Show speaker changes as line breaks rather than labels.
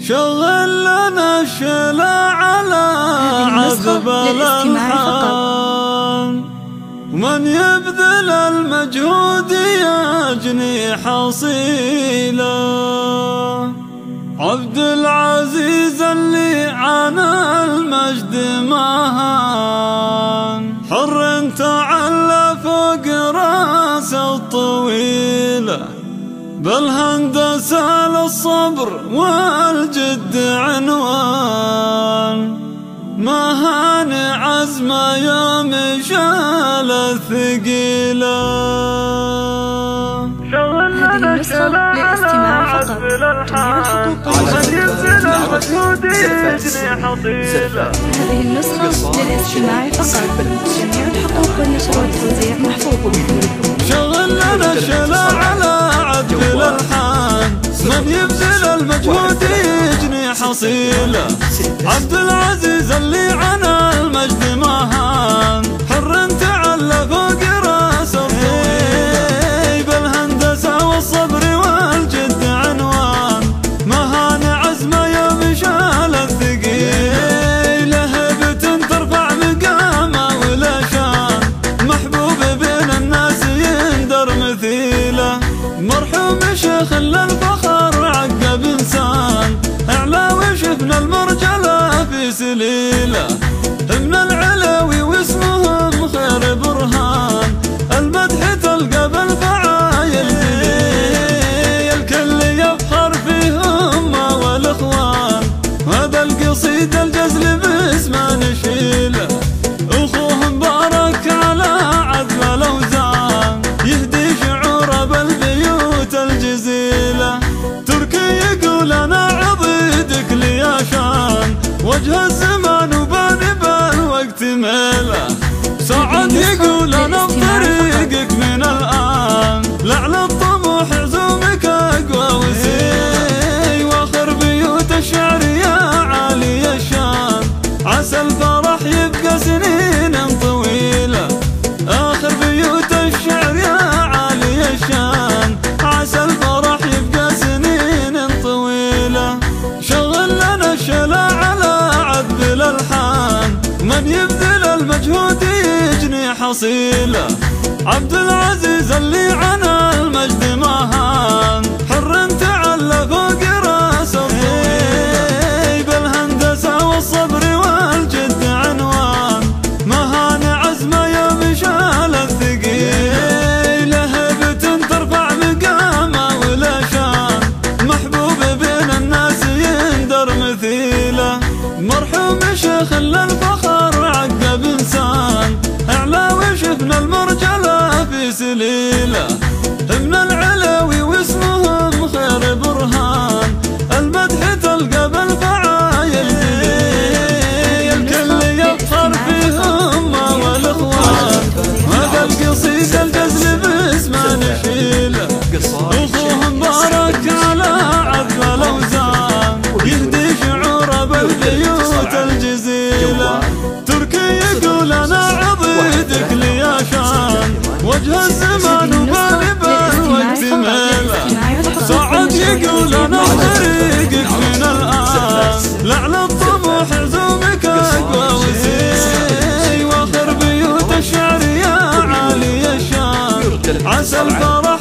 شغل لنا الشلا على عذب الألحان ومن يبذل المجهود يجني حصيله عبد العزيز اللي عانى المجد مهان. حر تعلى فوق راسه الطويله بالهندسة للصبر والجد عنوان ما هاني عزمه يوم شال الثقيلة
هذه النسخة للاستماع فقط جميع الحقوق هذه النسخة للاستماع فقط جميع الحقوق والنشر والتوزيع محفوظ
شغل لنا المجهود يجني حصيلة. عبد العزيز اللي عنا المجد مهان حر تعلى فوق راس الطويل بالهندسه والصبر والجد عنوان. مهان عزمه يوم شال الثقيل. هبة ترفع مقامه ولا شان. محبوب بين الناس يندر مثيله مرحوم شيخ للفخر. المرجله وجه الزمان وباني بالوقت ميله سعد حصيله عبد العزيز اللي عنا المجد مهان حر تعلى فوق راس الطويل بالهندسه والصبر والجد عنوان. مهان عزمه يوم شال الثقيل. هبة ترفع مقامه ولا شان. محبوب بين الناس يندر مثيله مرحوم شيخ للفخر وشفنا المرجله في سليله. ابن العلوي وجه الزمان وبالي بالوقت ميله سعد يقول أنا طريقك من الان لعلى الطموح عزومك اقوى وسي واخر بيوت الشعر يا عالي الشان عسى الفرح